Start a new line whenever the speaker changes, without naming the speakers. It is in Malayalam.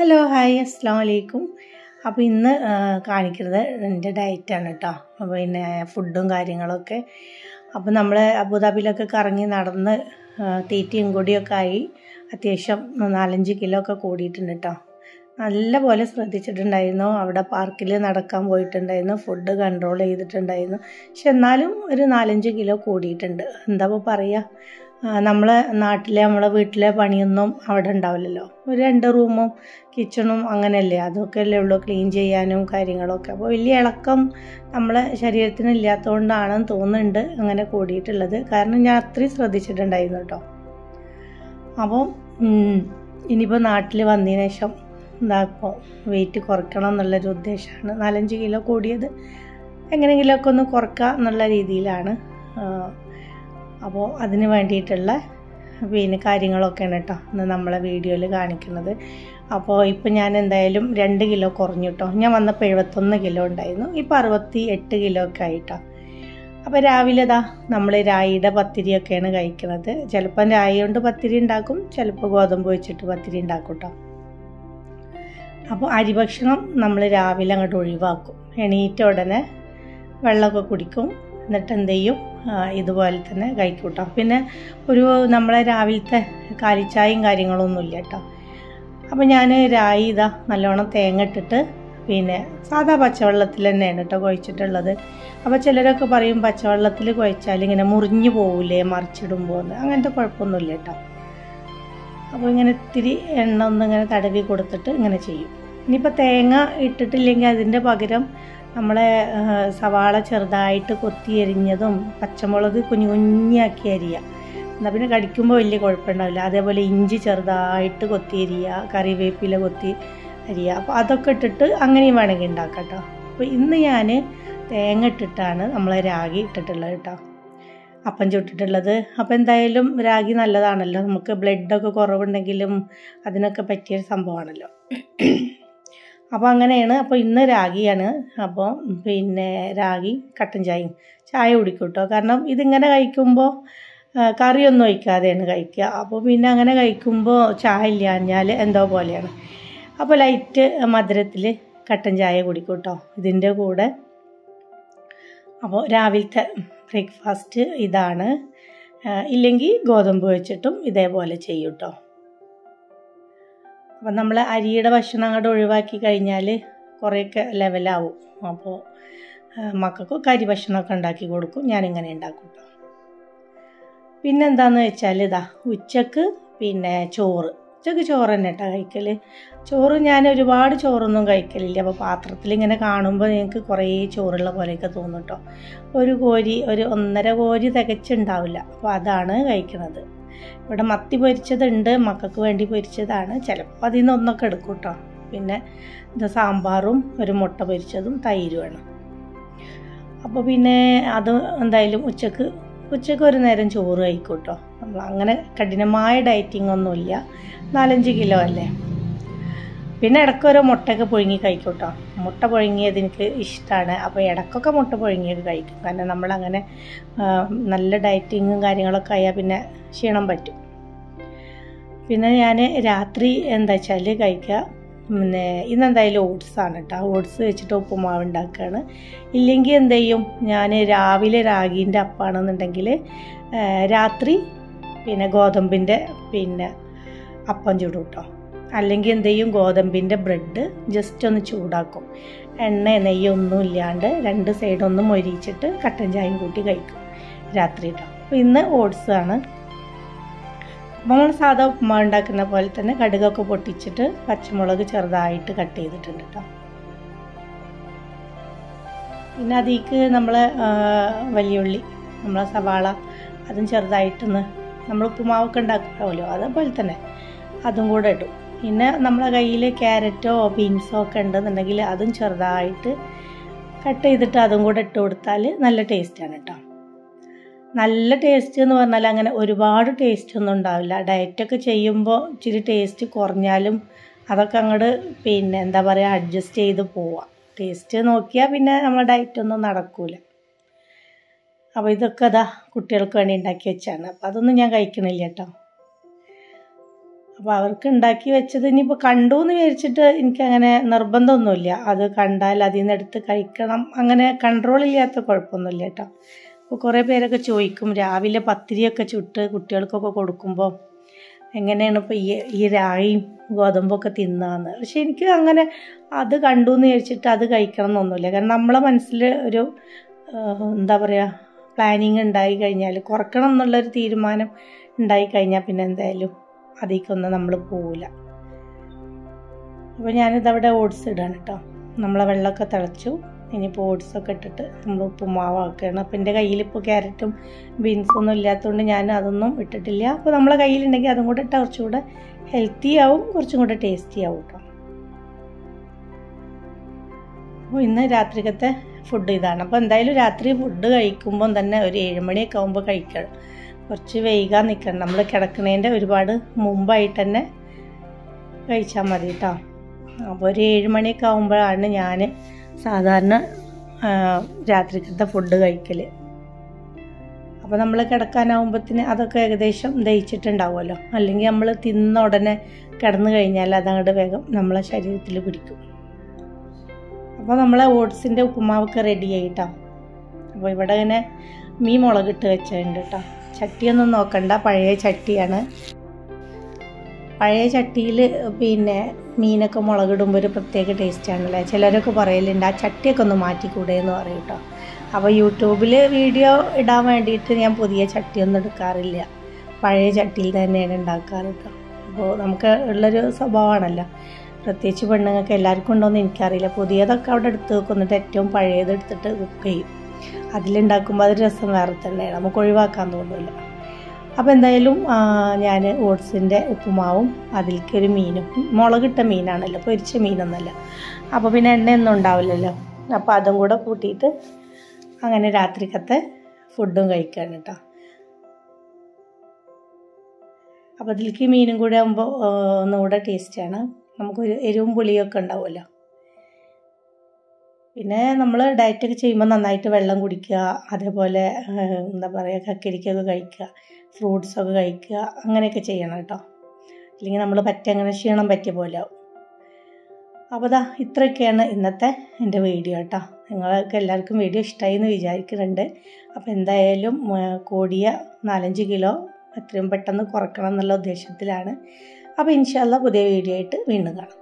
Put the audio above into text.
ഹലോ ഹായ് അസ്സാം വലൈക്കും അപ്പോൾ ഇന്ന് കാണിക്കുന്നത് എന്റെ ഡയറ്റാണ് കേട്ടോ പിന്നെ ഫുഡും കാര്യങ്ങളൊക്കെ. അപ്പോൾ നമ്മൾ അബുദാബിയിലൊക്കെ കറങ്ങി നടന്ന് തീറ്റയും കൂടിയൊക്കെ ആയി അത്യാവശ്യം നാലഞ്ച് കിലോ ഒക്കെ കൂടിയിട്ടുണ്ട് കേട്ടോ നല്ല പോലെ ശ്രദ്ധിച്ചിട്ടുണ്ടായിരുന്നു. അവിടെ പാർക്കിൽ നടക്കാൻ പോയിട്ടുണ്ടായിരുന്നു. ഫുഡ് കൺട്രോൾ ചെയ്തിട്ടുണ്ടായിരുന്നു. പക്ഷെ എന്നാലും ഒരു നാലഞ്ച് കിലോ കൂടിയിട്ടുണ്ട്. എന്താ പറയുക നമ്മളെ നാട്ടിലെ നമ്മളെ വീട്ടിലെ പണിയൊന്നും അവിടെ ഉണ്ടാവില്ലല്ലോ. ഒരു രണ്ട് റൂമും കിച്ചണും അങ്ങനെയല്ലേ. അതൊക്കെ അല്ലേ ഉള്ളൂ ക്ലീൻ ചെയ്യാനും കാര്യങ്ങളൊക്കെ. അപ്പോൾ വലിയ ഇളക്കം നമ്മളെ ശരീരത്തിന് ഇല്ലാത്തതുകൊണ്ടാണെന്ന് തോന്നുന്നുണ്ട് അങ്ങനെ കൂടിയിട്ടുള്ളത്. കാരണം ഞാൻ അത്രയും ശ്രദ്ധിച്ചിട്ടുണ്ടായിരുന്നു കേട്ടോ. അപ്പം ഇനിയിപ്പോൾ നാട്ടിൽ വന്നതിന് ശേഷം എന്താ ഇപ്പോൾ വെയിറ്റ് കുറയ്ക്കണം എന്നുള്ളൊരു ഉദ്ദേശമാണ്. നാലഞ്ച് കിലോ കൂടിയത് എങ്ങനെയെങ്കിലുമൊക്കെ ഒന്ന് കുറക്കുക എന്നുള്ള രീതിയിലാണ്. അപ്പോൾ അതിന് വേണ്ടിയിട്ടുള്ള പിന്നെ കാര്യങ്ങളൊക്കെയാണ് കേട്ടോ ഇന്ന് നമ്മളെ വീഡിയോയിൽ കാണിക്കുന്നത്. അപ്പോൾ ഇപ്പം ഞാൻ എന്തായാലും രണ്ട് കിലോ കുറഞ്ഞു കേട്ടോ. ഞാൻ വന്നപ്പോൾ എഴുപത്തൊന്ന് കിലോ ഉണ്ടായിരുന്നു. ഇപ്പോൾ അറുപത്തി എട്ട് കിലോ ഒക്കെ ആയിട്ടോ അപ്പോൾ രാവിലെ ഇതാ നമ്മൾ രായിയുടെ പത്തിരിയൊക്കെയാണ് കഴിക്കുന്നത്. ചിലപ്പം രായി കൊണ്ട് പത്തിരി ഉണ്ടാക്കും ചിലപ്പോൾ ഗോതമ്പ് വെച്ചിട്ട് പത്തിരി ഉണ്ടാക്കും കേട്ടോ. അപ്പോൾ അരിഭക്ഷണം നമ്മൾ രാവിലെ അങ്ങോട്ട് ഒഴിവാക്കും. എണീറ്റ ഉടനെ വെള്ളമൊക്കെ കുടിക്കും. എന്നിട്ട് എന്ത് ചെയ്യും? ഇതുപോലെ തന്നെ കഴിക്കും കേട്ടോ പിന്നെ ഒരു നമ്മളെ രാവിലത്തെ കാലിച്ചായും കാര്യങ്ങളൊന്നുമില്ല കേട്ടോ. അപ്പോൾ ഞാൻ രായി ഇതാ നല്ലോണം തേങ്ങ ഇട്ടിട്ട് പിന്നെ സാധാ പച്ചവെള്ളത്തിൽ തന്നെയാണ് കേട്ടോ കുഴച്ചിട്ടുള്ളത്. അപ്പോൾ ചിലരൊക്കെ പറയും പച്ചവെള്ളത്തിൽ കുഴച്ചാൽ ഇങ്ങനെ മുറിഞ്ഞു പോവില്ലേ മറിച്ചിടുമ്പോൾ അങ്ങനത്തെ കുഴപ്പമൊന്നുമില്ല കേട്ടോ. അപ്പോൾ ഇങ്ങനെ ഇത്തിരി എണ്ണ ഒന്ന് ഇങ്ങനെ തടവി കൊടുത്തിട്ട് ഇങ്ങനെ ചെയ്യും. ഇനിയിപ്പോൾ തേങ്ങ ഇട്ടിട്ടില്ലെങ്കിൽ അതിന്റെ പകരം നമ്മളെ സവാള ചെറുതായിട്ട് കൊത്തി എരിഞ്ഞതും പച്ചമുളക് കുഞ്ഞു കുഞ്ഞാക്കി അരിയുക എന്നാൽ പിന്നെ കടിക്കുമ്പോൾ വലിയ കുഴപ്പമുണ്ടാവില്ല അതേപോലെ ഇഞ്ചി ചെറുതായിട്ട് കൊത്തി അരിയുക കറിവേപ്പില കൊത്തി അരിയുക അപ്പോൾ അതൊക്കെ ഇട്ടിട്ട് അങ്ങനെയും വേണമെങ്കിൽ ഉണ്ടാക്കാം കേട്ടോ അപ്പോൾ ഇന്ന് ഞാൻ തേങ്ങ ഇട്ടിട്ടാണ് നമ്മളെ രാഗി ഇട്ടിട്ടുള്ളത് കേട്ടോ അപ്പം ചുട്ടിട്ടുള്ളത്. അപ്പോൾ എന്തായാലും രാഗി നല്ലതാണല്ലോ. നമുക്ക് ബ്ലഡൊക്കെ കുറവുണ്ടെങ്കിലും അതിനൊക്കെ പറ്റിയൊരു സംഭവമാണല്ലോ അപ്പോൾ അങ്ങനെയാണ്. അപ്പോൾ ഇന്ന് രാഗിയാണ്. അപ്പോൾ പിന്നെ രാഗി കട്ടൻ ചായയും ചായ കുടിക്കും കേട്ടോ കാരണം ഇതിങ്ങനെ കഴിക്കുമ്പോൾ കറിയൊന്നും ഒഴിക്കാതെയാണ് കഴിക്കുക. അപ്പോൾ പിന്നെ അങ്ങനെ കഴിക്കുമ്പോൾ ചായ ഇല്ലാഞ്ഞാൽ എന്തോ പോലെയാണ്. അപ്പോൾ ലൈറ്റ് മധുരത്തിൽ കട്ടൻ ചായ കുടിക്കും കേട്ടോ ഇതിന്റെ കൂടെ. അപ്പോൾ രാവിലത്തെ ബ്രേക്ക്ഫാസ്റ്റ് ഇതാണ്. ഇല്ലെങ്കിൽ ഗോതമ്പ് വെച്ചിട്ടും ഇതേപോലെ ചെയ്യും കേട്ടോ അപ്പം നമ്മൾ അരിയുടെ ഭക്ഷണം അങ്ങോട്ട് ഒഴിവാക്കി കഴിഞ്ഞാൽ കുറേയൊക്കെ ലെവലാവും അപ്പോൾ മക്കൾക്കൊക്കെ അരി ഭക്ഷണമൊക്കെ ഉണ്ടാക്കി കൊടുക്കും. ഞാനിങ്ങനെ ഉണ്ടാക്കും കേട്ടോ പിന്നെ എന്താണെന്ന് വെച്ചാൽ ഇതാ ഉച്ചയ്ക്ക് പിന്നെ ചോറ്. ഉച്ചയ്ക്ക് ചോറ് തന്നെ കേട്ടോ കഴിക്കൽ ചോറ് ഞാൻ ഒരുപാട് ചോറൊന്നും കഴിക്കലില്ല. അപ്പോൾ പാത്രത്തിൽ ഇങ്ങനെ കാണുമ്പോൾ നിങ്ങൾക്ക് കുറേ ചോറുള്ള പോലെയൊക്കെ തോന്നും കേട്ടോ ഒരു കോരി ഒരു ഒന്നര കോരി തികച്ചുണ്ടാവില്ല. അപ്പോൾ അതാണ് കഴിക്കുന്നത് ഇവിടെ മത്തി പൊരിച്ചതുണ്ട് മക്കൾക്ക് വേണ്ടി പൊരിച്ചതാണ്. ചിലപ്പോൾ അതിൽ നിന്ന് ഒന്നൊക്കെ എടുക്കും കേട്ടോ പിന്നെ ഇത് സാമ്പാറും ഒരു മുട്ട പൊരിച്ചതും തൈരുമാണ് അപ്പോൾ പിന്നെ അത് എന്തായാലും ഉച്ചയ്ക്ക് ഉച്ചയ്ക്ക് ഒരു നേരം ചോറ് കഴിക്കും കേട്ടോ നമ്മൾ അങ്ങനെ കഠിനമായ ഡയറ്റിംഗ് ഒന്നുമില്ല. നാലഞ്ച് കിലോ അല്ലേ? പിന്നെ ഇടയ്ക്ക് ഓരോ മുട്ടയൊക്കെ പുഴുങ്ങി കഴിക്കും കേട്ടോ മുട്ട പുഴുങ്ങിയത് എനിക്ക് ഇഷ്ടമാണ് അപ്പോൾ ഇടയ്ക്കൊക്കെ മുട്ട പുഴുങ്ങിയത് കഴിക്കും. കാരണം നമ്മളങ്ങനെ നല്ല ഡയറ്റിങ്ങും കാര്യങ്ങളൊക്കെ ആയാൽ പിന്നെ ക്ഷീണം പറ്റും. പിന്നെ ഞാൻ രാത്രി എന്താ വെച്ചാൽ കഴിക്കുക പിന്നെ ഇന്നെന്തായാലും ഓട്സാണ് കേട്ടോ ഓട്സ് വെച്ചിട്ട് ഉപ്പുമാവ് ഉണ്ടാക്കുകയാണ് ഇല്ലെങ്കിൽ എന്ത് ചെയ്യും? ഞാൻ രാവിലെ രാഗീന്റെ അപ്പാണെന്നുണ്ടെങ്കിൽ രാത്രി പിന്നെ ഗോതമ്പിന്റെ പിന്നെ അപ്പം ചൂടും കേട്ടോ അല്ലെങ്കിൽ എന്ത് ചെയ്യും ഗോതമ്പിന്റെ ബ്രെഡ് ജസ്റ്റ് ഒന്ന് ചൂടാക്കും. എണ്ണ നെയ്യൊന്നും ഇല്ലാണ്ട് രണ്ട് സൈഡൊന്നും മൊരിച്ചിട്ട് കട്ടൻ ചായയും കൂട്ടി കഴിക്കും. രാത്രി കേട്ടോ അപ്പോൾ ഇന്ന് ഓട്സ് ആണ്. നമ്മൾ സാധാ ഉപ്പുമാ ഉണ്ടാക്കുന്ന പോലെ തന്നെ കടുകൊക്കെ പൊട്ടിച്ചിട്ട് പച്ചമുളക് ചെറുതായിട്ട് കട്ട് ചെയ്തിട്ടുണ്ട് കേട്ടോ പിന്നെ അതിലേക്ക് നമ്മൾ വലിയുള്ളി നമ്മളെ സവാള അതും ചെറുതായിട്ടൊന്ന് നമ്മൾ ഉപ്പുമാവൊക്കെ ഉണ്ടാക്കുമല്ലോ അതേപോലെ തന്നെ. അതും കൂടെ ഇടും. പിന്നെ നമ്മളെ കയ്യിൽ ക്യാരറ്റോ ബീൻസോ ഒക്കെ ഉണ്ടെന്നുണ്ടെങ്കിൽ അതും ചെറുതായിട്ട് കട്ട് ചെയ്തിട്ട് അതും കൂടെ ഇട്ട് കൊടുത്താൽ നല്ല ടേസ്റ്റാണ് കേട്ടോ നല്ല ടേസ്റ്റ് എന്ന് പറഞ്ഞാൽ അങ്ങനെ ഒരുപാട് ടേസ്റ്റ് ഒന്നും ഉണ്ടാവില്ല. ഡയറ്റൊക്കെ ചെയ്യുമ്പോൾ ഇച്ചിരി ടേസ്റ്റ് കുറഞ്ഞാലും അതൊക്കെ അങ്ങോട്ട് പിന്നെ എന്താ പറയുക അഡ്ജസ്റ്റ് ചെയ്ത് പോവാം. ടേസ്റ്റ് നോക്കിയാൽ പിന്നെ നമ്മളെ ഡയറ്റൊന്നും നടക്കൂല. അപ്പോൾ ഇതൊക്കെ അതാ കുട്ടികൾക്ക് വേണ്ടി ഉണ്ടാക്കി വെച്ചാണ്. അപ്പോൾ അതൊന്നും ഞാൻ കഴിക്കണില്ല കേട്ടോ അപ്പോൾ അവർക്ക് ഉണ്ടാക്കി വെച്ചത് ഇനിയിപ്പോൾ കണ്ടു എന്ന് വിചാരിച്ചിട്ട് എനിക്കങ്ങനെ നിർബന്ധമൊന്നുമില്ല. അത് കണ്ടാൽ അതിൽ നിന്ന് എടുത്ത് കഴിക്കണം. അങ്ങനെ കൺട്രോൾ ഇല്ലാത്ത കുഴപ്പമൊന്നുമില്ല കേട്ടോ. അപ്പോൾ കുറേ പേരൊക്കെ ചോദിക്കും രാവിലെ പത്തിരിയൊക്കെ ചുട്ട് കുട്ടികൾക്കൊക്കെ കൊടുക്കുമ്പോൾ എങ്ങനെയാണ് ഇപ്പോൾ ഈ ഈ രായും ഗോതമ്പൊക്കെ തിന്നാന്ന്? പക്ഷെ എനിക്ക് അങ്ങനെ അത് കണ്ടു എന്ന് വിചാരിച്ചിട്ട് അത് കഴിക്കണം എന്നൊന്നുമില്ല കാരണം നമ്മളെ മനസ്സിൽ ഒരു എന്താ പറയുക പ്ലാനിങ് ഉണ്ടായി കഴിഞ്ഞാൽ കുറക്കണം എന്നുള്ളൊരു തീരുമാനം ഉണ്ടായി കഴിഞ്ഞാൽ പിന്നെ എന്തായാലും അതിലേക്കൊന്നും നമ്മൾ പോവില്ല. അപ്പോൾ ഞാനിതവിടെ ഓട്സ് ഇടാണ് കേട്ടോ നമ്മളെ വെള്ളമൊക്കെ തിളച്ചു. ഇനിയിപ്പോൾ ഓട്സൊക്കെ ഇട്ടിട്ട് നമ്മൾ ഉപ്പുമാവാക്കുകയാണ് അപ്പോൾ എന്റെ കയ്യിൽ കയ്യിലിപ്പോൾ ക്യാരറ്റും ബീൻസും ഒന്നും ഇല്ലാത്തതുകൊണ്ട് ഞാൻ അതൊന്നും ഇട്ടിട്ടില്ല. അപ്പോൾ നമ്മളെ കയ്യിലുണ്ടെങ്കിൽ അതും കൂടെ ഇട്ടാൽ കുറച്ചുകൂടെ ഹെൽത്തി ആവും കുറച്ചും കൂടെ ടേസ്റ്റി ആവും കേട്ടോ അപ്പോൾ ഇന്ന് രാത്രിക്കത്തെ ഫുഡ് ഇതാണ്. അപ്പോൾ എന്തായാലും രാത്രി ഫുഡ് കഴിക്കുമ്പം തന്നെ ഒരു ഏഴുമണിയൊക്കെ ആകുമ്പോൾ കഴിക്കണം. കുറച്ച് വൈകാൻ നിൽക്കണം നമ്മൾ കിടക്കുന്നതിന്റെ ഒരുപാട് മുമ്പായിട്ട് തന്നെ കഴിച്ചാൽ മതി കേട്ടോ അപ്പോൾ ഒരു ഏഴ് മണിയൊക്കെ ആകുമ്പോഴാണ് ഞാൻ സാധാരണ രാത്രിക്കത്തെ ഫുഡ് കഴിക്കൽ അപ്പോൾ നമ്മൾ കിടക്കാനാവുമ്പത്തിന് അതൊക്കെ ഏകദേശം ദഹിച്ചിട്ടുണ്ടാവുമല്ലോ. അല്ലെങ്കിൽ നമ്മൾ തിന്ന ഉടനെ കിടന്നു കഴിഞ്ഞാൽ അതങ്ങോട്ട് വേഗം നമ്മളെ ശരീരത്തിൽ പിടിക്കും. അപ്പോൾ നമ്മളെ ഓട്സിന്റെ ഉപ്പുമാവൊക്കെ റെഡി ആയിട്ടോ അപ്പോൾ ഇവിടെ ഇങ്ങനെ മീൻ മുളകിട്ട് വെച്ചിട്ടുണ്ട് കേട്ടോ ചട്ടിയൊന്നും നോക്കണ്ട പഴയ ചട്ടിയാണ്. പഴയ ചട്ടിയിൽ പിന്നെ മീനൊക്കെ മുളകിടുമ്പോൾ ഒരു പ്രത്യേക ടേസ്റ്റാണല്ലേ? ചിലരൊക്കെ പറയലുണ്ട് ആ ചട്ടിയൊക്കെ ഒന്ന് മാറ്റിക്കൂടെ എന്ന് പറയും കേട്ടോ അപ്പോൾ യൂട്യൂബിൽ വീഡിയോ ഇടാൻ വേണ്ടിയിട്ട് ഞാൻ പുതിയ ചട്ടിയൊന്നും എടുക്കാറില്ല. പഴയ ചട്ടിയിൽ തന്നെയാണ് ഉണ്ടാക്കാറ് കേട്ടോ അപ്പോൾ നമുക്ക് ഉള്ളൊരു സ്വഭാവമാണല്ലോ. പ്രത്യേകിച്ച് പെണ്ണുങ്ങൾക്ക് എല്ലാവർക്കും ഉണ്ടോയെന്ന് എനിക്കറിയില്ല. പുതിയതൊക്കെ അവിടെ എടുത്ത് വെക്കുന്നിട്ട് ഏറ്റവും പഴയത് എടുത്തിട്ട് കുക്ക് ചെയ്യും. അതിലുണ്ടാക്കുമ്പോൾ അത് രസം വേറെ തന്നെയാണ് നമുക്ക് ഒഴിവാക്കാൻ തോന്നില്ല അപ്പോൾ എന്തായാലും ഞാൻ ഓട്സിന്റെ ഉപ്പുമാവും അതിലേക്ക് ഒരു മീനും മുളകിട്ട മീനാണല്ലോ പൊരിച്ച മീനൊന്നുമല്ല അപ്പോൾ പിന്നെ എണ്ണയൊന്നും ഉണ്ടാവില്ലല്ലോ. അപ്പോൾ അതും കൂടെ കൂട്ടിയിട്ട് അങ്ങനെ രാത്രിക്കത്തെ ഫുഡും കഴിക്കാണ് കേട്ടോ. അപ്പോൾ അതിലേക്ക് മീനും കൂടെ ആകുമ്പോൾ ഒന്നുകൂടെ ടേസ്റ്റാണ്. നമുക്കൊരു എരിവും പുളിയൊക്കെ ഉണ്ടാവുമല്ലോ. പിന്നെ നമ്മൾ ഡയറ്റൊക്കെ ചെയ്യുമ്പോൾ നന്നായിട്ട് വെള്ളം കുടിക്കുക അതേപോലെ എന്താ പറയുക കക്കരിക്കൊക്കെ കഴിക്കുക ഫ്രൂട്ട്സൊക്കെ കഴിക്കുക അങ്ങനെയൊക്കെ ചെയ്യണം കേട്ടോ. അല്ലെങ്കിൽ നമ്മൾ പറ്റ അങ്ങനെ ക്ഷീണം പറ്റിയ പോലെ ആവും. അപ്പോൾ ദാ ഇത്രയൊക്കെയാണ് ഇന്നത്തെ എന്റെ വീഡിയോ കേട്ടോ. നിങ്ങൾക്ക് എല്ലാവർക്കും വീഡിയോ ഇഷ്ടമായി എന്ന് വിചാരിക്കുന്നുണ്ട്. അപ്പോൾ എന്തായാലും കോടിയ നാലഞ്ച് കിലോ എത്രയും പെട്ടെന്ന് കുറക്കണം എന്നുള്ള ഉദ്ദേശത്തിലാണ്. അപ്പോൾ ഇൻഷാല്ല പുതിയ വീഡിയോ ആയിട്ട് വീണ്ടും കാണാം.